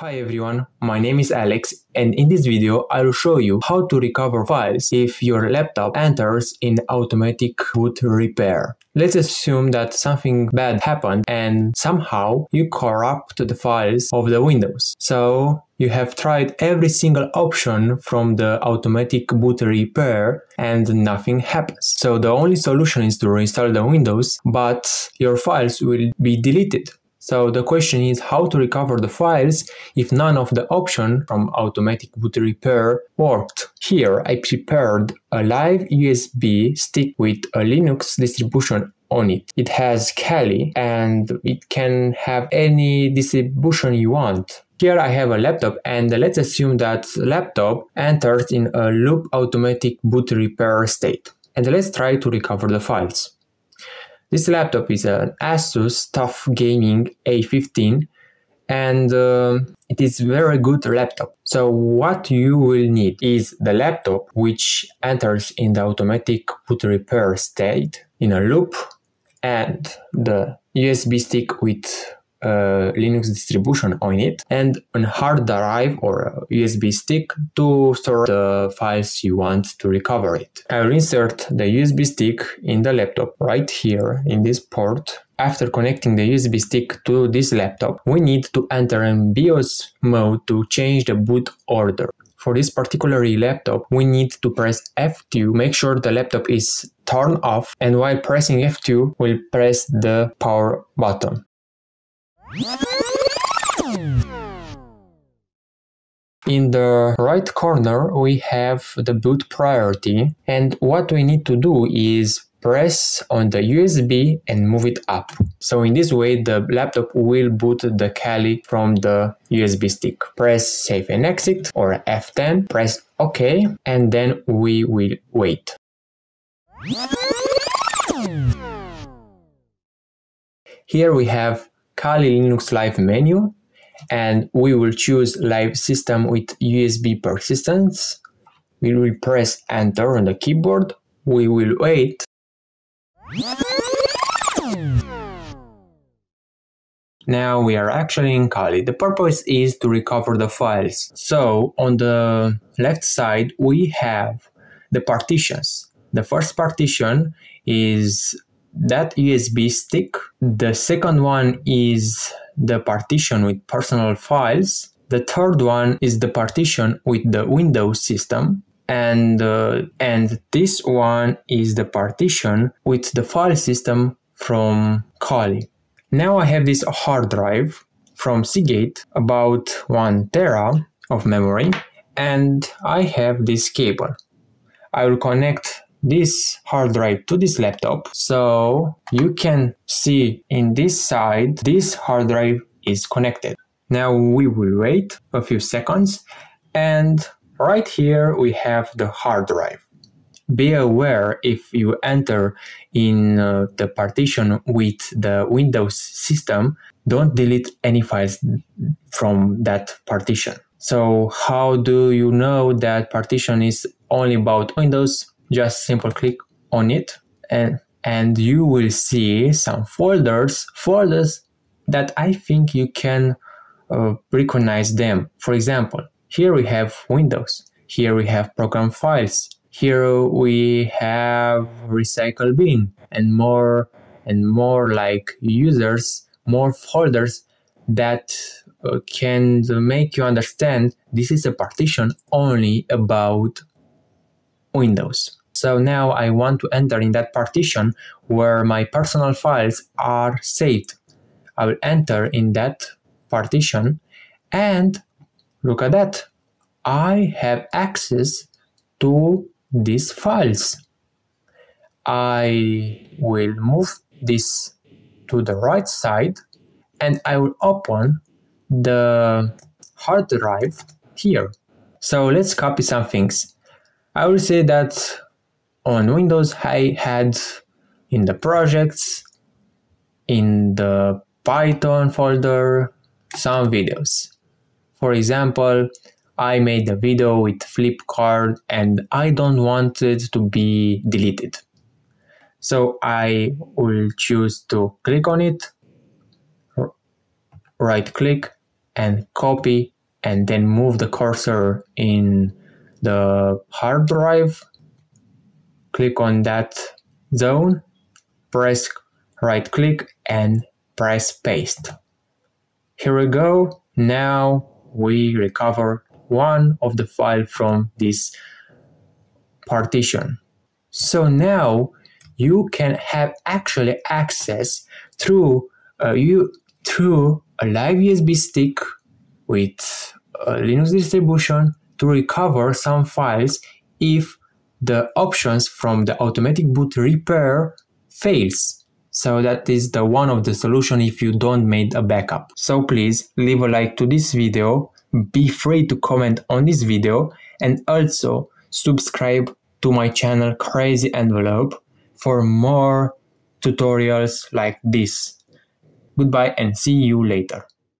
Hi everyone, my name is Alex and in this video I will show you how to recover files if your laptop enters in automatic boot repair. Let's assume that something bad happened and somehow you corrupt the files of the Windows. So you have tried every single option from the automatic boot repair and nothing happens. So the only solution is to reinstall the Windows, but your files will be deleted. So the question is how to recover the files if none of the option from automatic boot repair worked. Here I prepared a live USB stick with a Linux distribution on it. It has Kali and it can have any distribution you want. Here I have a laptop and let's assume that laptop enters in a loop automatic boot repair state. And let's try to recover the files. This laptop is an Asus TUF Gaming A15 and uh, it is very good laptop. So what you will need is the laptop which enters in the automatic boot repair state in a loop and the USB stick with uh, Linux distribution on it and a hard drive or USB stick to store the files you want to recover it. I'll insert the USB stick in the laptop right here in this port. After connecting the USB stick to this laptop, we need to enter in BIOS mode to change the boot order. For this particular laptop, we need to press F2, make sure the laptop is turned off, and while pressing F2, we'll press the power button. In the right corner we have the boot priority and what we need to do is press on the USB and move it up. So in this way the laptop will boot the Kali from the USB stick. Press save and exit or F10, press OK and then we will wait. Here we have Kali Linux Live menu and we will choose live system with USB persistence. We will press enter on the keyboard. We will wait. Now we are actually in Kali. The purpose is to recover the files. So on the left side, we have the partitions. The first partition is that USB stick. The second one is the partition with personal files. The third one is the partition with the Windows system. And, uh, and this one is the partition with the file system from Kali. Now I have this hard drive from Seagate, about 1 tera of memory, and I have this cable. I will connect this hard drive to this laptop. So you can see in this side, this hard drive is connected. Now we will wait a few seconds and right here we have the hard drive. Be aware if you enter in uh, the partition with the Windows system, don't delete any files from that partition. So how do you know that partition is only about Windows? Just simple click on it and and you will see some folders folders that I think you can uh, recognize them. For example here we have Windows here we have program files here we have recycle bin and more and more like users more folders that uh, can make you understand this is a partition only about Windows. So now I want to enter in that partition where my personal files are saved. I will enter in that partition and look at that. I have access to these files. I will move this to the right side and I will open the hard drive here. So let's copy some things. I will say that on Windows I had in the projects, in the Python folder, some videos. For example, I made a video with Flipkart and I don't want it to be deleted. So I will choose to click on it, right click and copy and then move the cursor in the hard drive. Click on that zone, press right click and press paste. Here we go. Now we recover one of the file from this partition. So now you can have actually access through uh, you through a live USB stick with a Linux distribution to recover some files if the options from the automatic boot repair fails. So that is the one of the solution if you don't made a backup. So please leave a like to this video, be free to comment on this video and also subscribe to my channel Crazy Envelope for more tutorials like this. Goodbye and see you later.